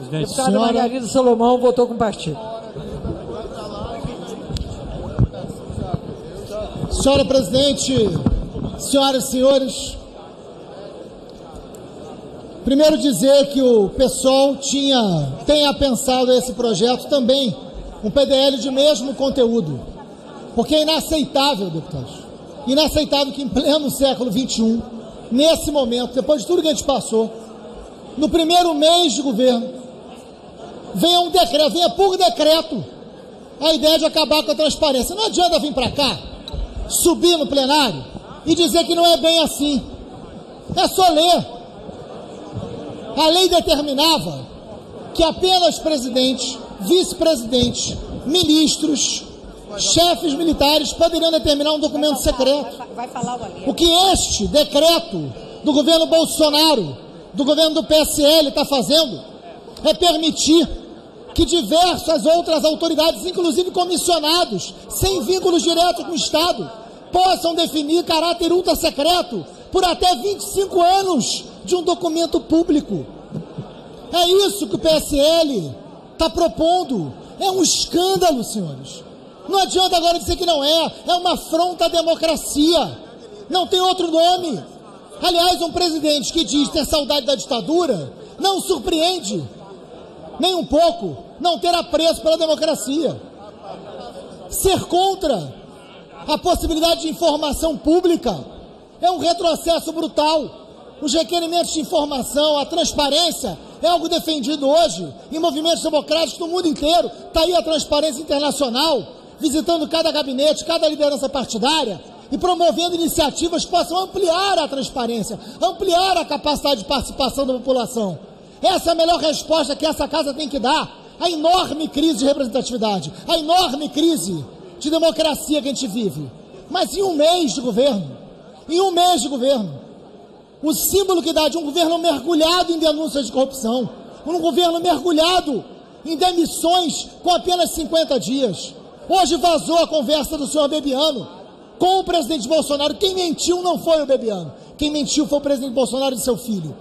Presidente, Deputada senhora... Margarida Salomão votou com partido. Senhora presidente, senhoras e senhores, primeiro dizer que o PSOL tinha, tenha pensado esse projeto também, um PDL de mesmo conteúdo, porque é inaceitável, deputados, inaceitável que em pleno século XXI, nesse momento, depois de tudo que a gente passou, no primeiro mês de governo, venha um decreto, venha por decreto a ideia de acabar com a transparência. Não adianta vir para cá subir no plenário e dizer que não é bem assim. É só ler. A lei determinava que apenas presidente, vice-presidente, ministros, chefes militares poderiam determinar um documento secreto. O que este decreto do governo Bolsonaro, do governo do PSL está fazendo é permitir que diversas outras autoridades, inclusive comissionados, sem vínculos diretos com o Estado, possam definir caráter ultra secreto por até 25 anos de um documento público. É isso que o PSL está propondo. É um escândalo, senhores. Não adianta agora dizer que não é. É uma afronta à democracia. Não tem outro nome. Aliás, um presidente que diz ter saudade da ditadura não surpreende nem um pouco não ter apreço pela democracia. Ser contra a possibilidade de informação pública é um retrocesso brutal. Os requerimentos de informação, a transparência é algo defendido hoje em movimentos democráticos no mundo inteiro. Está aí a transparência internacional, visitando cada gabinete, cada liderança partidária e promovendo iniciativas que possam ampliar a transparência, ampliar a capacidade de participação da população. Essa é a melhor resposta que essa casa tem que dar à enorme crise de representatividade, à enorme crise de democracia que a gente vive. Mas em um mês de governo, em um mês de governo, o símbolo que dá de um governo mergulhado em denúncias de corrupção, um governo mergulhado em demissões com apenas 50 dias. Hoje vazou a conversa do senhor Bebiano com o presidente Bolsonaro. Quem mentiu não foi o Bebiano, quem mentiu foi o presidente Bolsonaro e seu filho.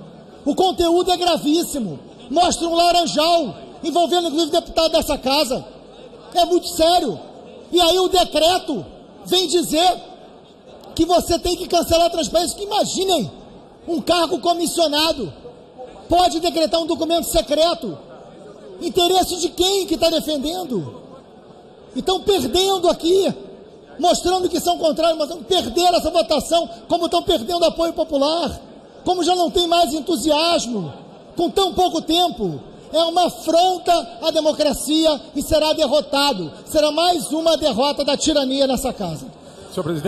O conteúdo é gravíssimo. Mostra um laranjal, envolvendo inclusive deputado dessa casa. É muito sério. E aí o decreto vem dizer que você tem que cancelar a transparência. Que imaginem, um cargo comissionado pode decretar um documento secreto. Interesse de quem que está defendendo? Estão perdendo aqui, mostrando que são contrários, mas vão perder essa votação, como estão perdendo apoio popular como já não tem mais entusiasmo, com tão pouco tempo, é uma afronta à democracia e será derrotado. Será mais uma derrota da tirania nessa casa. Senhor presidente.